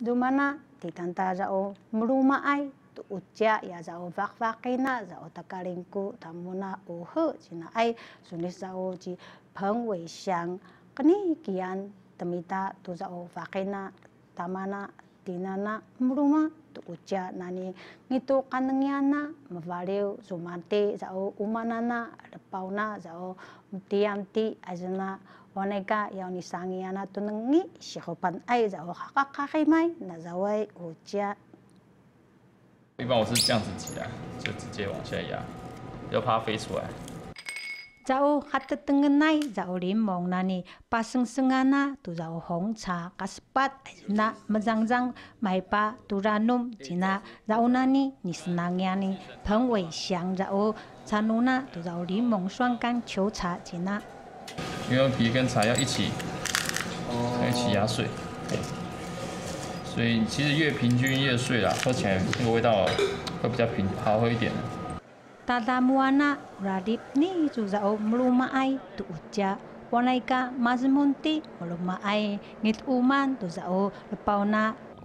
dumana titanta zao meruma ai tu uja ya zao vak vakina zao takalingku tamuna uhe cina ai sunis zao ji peng wei xiang keni kian temita tu zao vakina tamana tinana meruma tu uja nani ngitu kanengiana mevaliu zumante zao umanana pauna zao tianti azana 我那个要你上瘾啊！都能你喜欢不爱，只要喝，我是这样子挤的，就直接往下压，要怕飞出来。只要喝得开奶，只柠檬那呢，把生生啊，那都要红茶、咖啡、那没张买吧，都要浓。只要那呢，你喜欢那呢，分为香，只要茶浓啊，都要柠檬双甘秋茶，只那。因为皮跟茶要一起，一起压碎，所以其实越平均越碎啦，喝起来那个味道会比较平，好喝一点。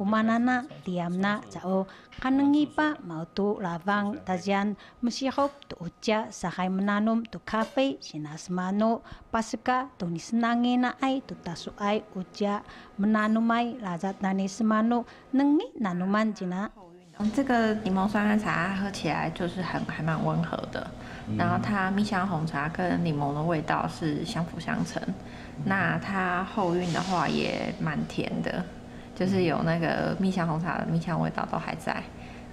Umanana tiamna zao kanengi pa mau tu lavang tazian mesihop tu uja sahai menanum tu kafe sinasmano pasca tu ni senangi na ai tu tasu ai uja menanumai lazat nani semano nengi nanuman jina 这个柠檬酸甘茶喝起来就是很还蛮温和的，然后它蜜香红茶跟柠檬的味道是相辅相成。那它后韵的话也蛮甜的，就是有那个蜜香红茶的蜜香味道都还在。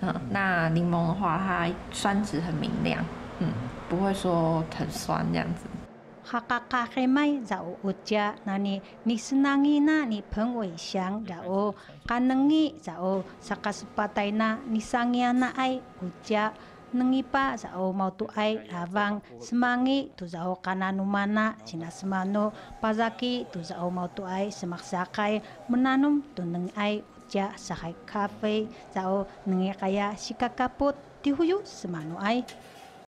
嗯，那柠檬的话，它酸值很明亮，嗯，不会说很酸这样子。hakakakimay zao utya nani ni senangi na ni pengwei xiang zao kanengi zao sakasepatay na ni sangya na ai utya nengi pa zao mau tu ai lavang semangi tu zao kananumana sina semano pazaki tu zao mau tu ai semaksakai menanum tu nengi ai utya sakai kafe zao nengi kaya sikakaput dihuyu semano ai